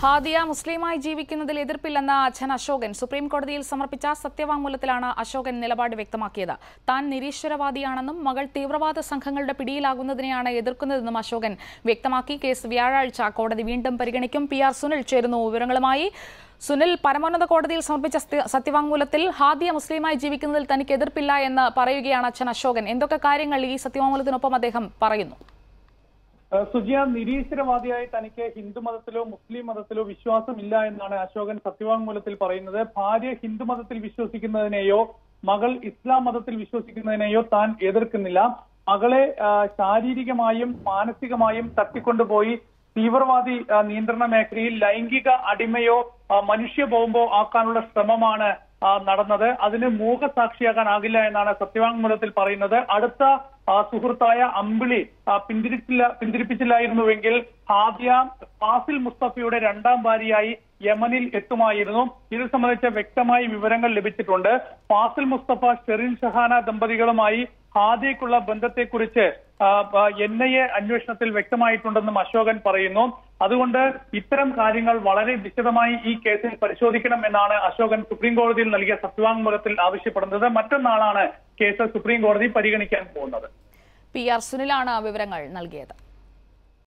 ഹാദിയ മുസ്ലിമായി ജീവിക്കുന്നതിൽ എതിർപ്പില്ലെന്ന അച്ഛൻ അശോകൻ. സുപ്രീം കോടതിയിൽ സമർപ്പിച്ച സത്യവാങ്മൂലത്തിലാണ് അശോകൻ നിലപാട് വ്യക്തമാക്കിയത്. താൻ നിരീശ്വരവാദിയാണെന്നും മകൾ തീവ്രവാദ സംഘങ്ങളുടെ പിടിയിലാകുന്നതിനെയാണ് എതിർക്കുന്നതെന്നും അശോകൻ വ്യക്തമാക്കി. കേസ് വ്യാഴാഴ്ച കോടതി വീണ്ടും പരിഗണിക്കും. പി ആർ സുനിൽ ചേരുന്നു വിവരങ്ങളുമായി. സുനിൽ പരമോന്നത കോടതിയിൽ സമർപ്പിച്ച സത്യവാങ്മൂലത്തിൽ ഹാദിയ മുസ്ലിമായി ജീവിക്കുന്നതിൽ തനിക്ക് എതിർപ്പില്ല എന്ന് പറയുകയാണ് അച്ഛൻ അശോകൻ. എന്തൊക്കെ കാര്യങ്ങൾ ഈ സത്യവാങ്മൂലത്തിനൊപ്പം അദ്ദേഹം പറയുന്നു? സുജിയ നിരീശ്വരവാദിയായി തനിക്ക് ഹിന്ദു മതത്തിലോ മുസ്ലിം മതത്തിലോ വിശ്വാസമില്ല എന്നാണ് അശോകൻ സത്യവാങ്മൂലത്തിൽ പറയുന്നത്. ഭാര്യ ഹിന്ദു മതത്തിൽ വിശ്വസിക്കുന്നതിനെയോ മകൾ ഇസ്ലാം മതത്തിൽ വിശ്വസിക്കുന്നതിനെയോ താൻ എതിർക്കുന്നില്ല. മകളെ ശാരീരികമായും മാനസികമായും തട്ടിക്കൊണ്ടുപോയി തീവ്രവാദി നിയന്ത്രണ മേഖലയിൽ ലൈംഗിക അടിമയോ മനുഷ്യ ബോംബോ ആക്കാനുള്ള ശ്രമമാണ് നടന്നത്. അതിന് മൂകസാക്ഷിയാകാനാകില്ല എന്നാണ് സത്യവാങ്മൂലത്തിൽ പറയുന്നത്. അടുത്ത സുഹൃത്തായ അമ്പിളി പിന്തിരിപ്പില്ല പിന്തിരിപ്പിച്ചില്ലായിരുന്നുവെങ്കിൽ ഹാദിയ ഫാസിൽ മുസ്തഫയുടെ രണ്ടാം ഭാര്യയായി യമനിൽ എത്തുമായിരുന്നു. ഇത് സംബന്ധിച്ച വ്യക്തമായ വിവരങ്ങൾ ലഭിച്ചിട്ടുണ്ട്. ഫാസിൽ മുസ്തഫ ഷെറിൻ ഷഹാന ദമ്പതികളുമായി ഹാദിയക്കുള്ള ബന്ധത്തെക്കുറിച്ച് എൻ ഐ എ അന്വേഷണത്തിൽ വ്യക്തമായിട്ടുണ്ടെന്നും അശോകൻ പറയുന്നു. അതുകൊണ്ട് ഇത്തരം കാര്യങ്ങൾ വളരെ വിശദമായി ഈ കേസിൽ പരിശോധിക്കണം എന്നാണ് അശോകൻ സുപ്രീം കോടതിയിൽ നൽകിയ സത്യവാങ്മൂലത്തിൽ ആവശ്യപ്പെടുന്നത്. മറ്റന്നാളാണ് കേസ് സുപ്രീം കോടതി പരിഗണിക്കാൻ പോകുന്നത്. പി ആർ സുനിലാണ് വിവരങ്ങൾ നൽകിയത്.